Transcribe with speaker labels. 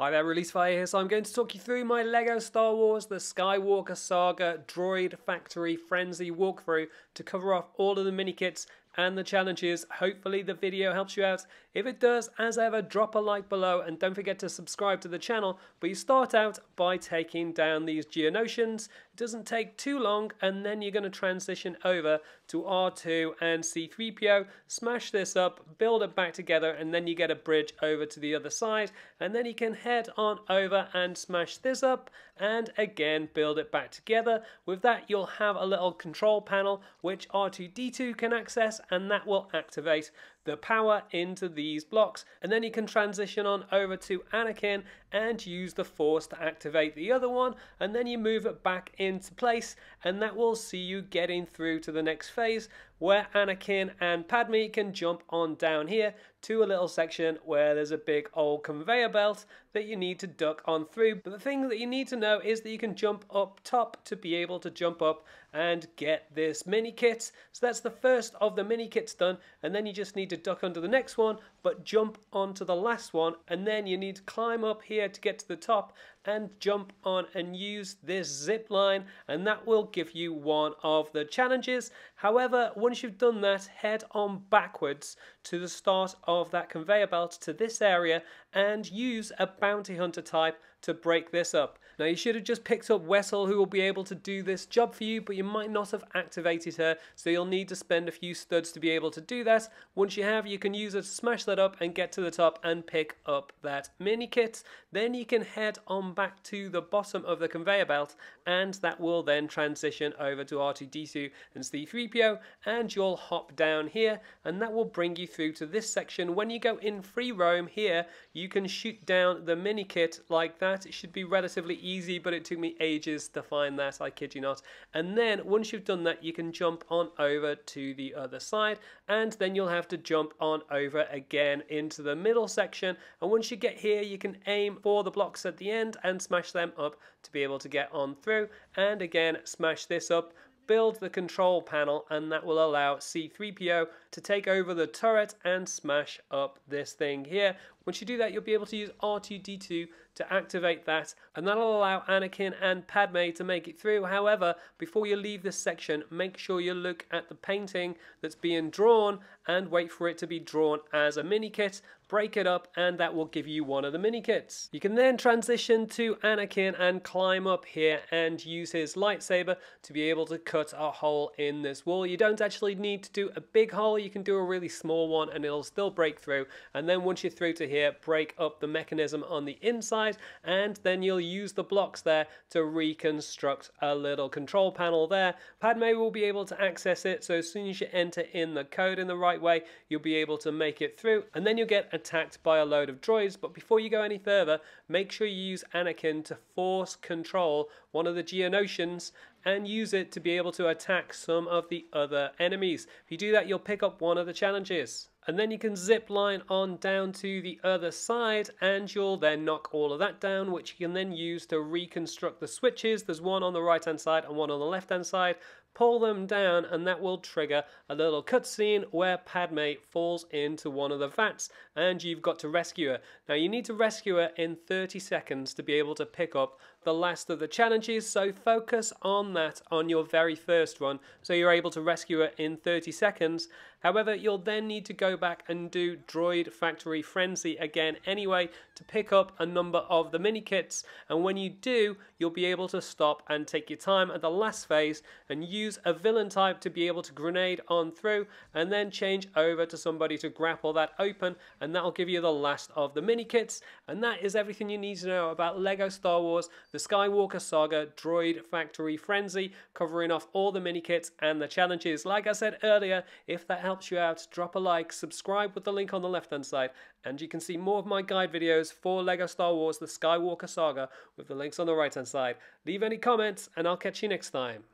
Speaker 1: Hi there, Release Fire here. So I'm going to talk you through my LEGO Star Wars The Skywalker Saga Droid Factory Frenzy walkthrough to cover off all of the mini kits and the challenges. Hopefully the video helps you out. If it does, as ever, drop a like below and don't forget to subscribe to the channel. But you start out by taking down these Geonosians. It doesn't take too long and then you're going to transition over to R2 and C-3PO, smash this up, build it back together and then you get a bridge over to the other side and then you can head on over and smash this up and again build it back together. With that you'll have a little control panel which R2-D2 can access and that will activate the power into these blocks and then you can transition on over to Anakin and use the force to activate the other one and then you move it back into place and that will see you getting through to the next phase where Anakin and Padme can jump on down here to a little section where there's a big old conveyor belt that you need to duck on through. But the thing that you need to know is that you can jump up top to be able to jump up and get this mini kit. So that's the first of the mini kits done and then you just need to duck under the next one but jump onto the last one and then you need to climb up here to get to the top and jump on and use this zip line and that will give you one of the challenges. However, once you've done that, head on backwards to the start of that conveyor belt to this area and use a bounty hunter type to break this up. Now you should have just picked up Wesell who will be able to do this job for you but you might not have activated her so you'll need to spend a few studs to be able to do that. Once you have you can use her to smash that up and get to the top and pick up that mini kit. Then you can head on back to the bottom of the conveyor belt and that will then transition over to R2-D2 and C-3PO and you'll hop down here and that will bring you through to this section. When you go in free roam here you can shoot down the mini kit like that. It should be relatively easy, but it took me ages to find that, I kid you not. And then once you've done that, you can jump on over to the other side, and then you'll have to jump on over again into the middle section. And once you get here, you can aim for the blocks at the end and smash them up to be able to get on through. And again, smash this up build the control panel and that will allow C3PO to take over the turret and smash up this thing here. Once you do that, you'll be able to use R2-D2 to activate that, and that'll allow Anakin and Padme to make it through. However, before you leave this section, make sure you look at the painting that's being drawn and wait for it to be drawn as a mini kit, break it up, and that will give you one of the mini kits. You can then transition to Anakin and climb up here and use his lightsaber to be able to cut a hole in this wall. You don't actually need to do a big hole, you can do a really small one and it'll still break through. And then once you're through to here, break up the mechanism on the inside and then you'll use the blocks there to reconstruct a little control panel there. Padme will be able to access it so as soon as you enter in the code in the right way you'll be able to make it through and then you'll get attacked by a load of droids but before you go any further make sure you use Anakin to force control one of the Geonosians and use it to be able to attack some of the other enemies. If you do that you'll pick up one of the challenges. And then you can zip line on down to the other side and you'll then knock all of that down which you can then use to reconstruct the switches. There's one on the right hand side and one on the left hand side pull them down and that will trigger a little cutscene where Padme falls into one of the vats and you've got to rescue her. Now you need to rescue her in 30 seconds to be able to pick up the last of the challenges so focus on that on your very first run so you're able to rescue her in 30 seconds. However you'll then need to go back and do Droid Factory Frenzy again anyway to pick up a number of the mini kits and when you do you'll be able to stop and take your time at the last phase and use a villain type to be able to grenade on through and then change over to somebody to grapple that open and that'll give you the last of the mini kits and that is everything you need to know about LEGO Star Wars The Skywalker Saga Droid Factory Frenzy covering off all the mini kits and the challenges. Like I said earlier, if that helps you out, drop a like, subscribe with the link on the left hand side and you can see more of my guide videos for LEGO Star Wars The Skywalker Saga with the links on the right hand side. Leave any comments and I'll catch you next time.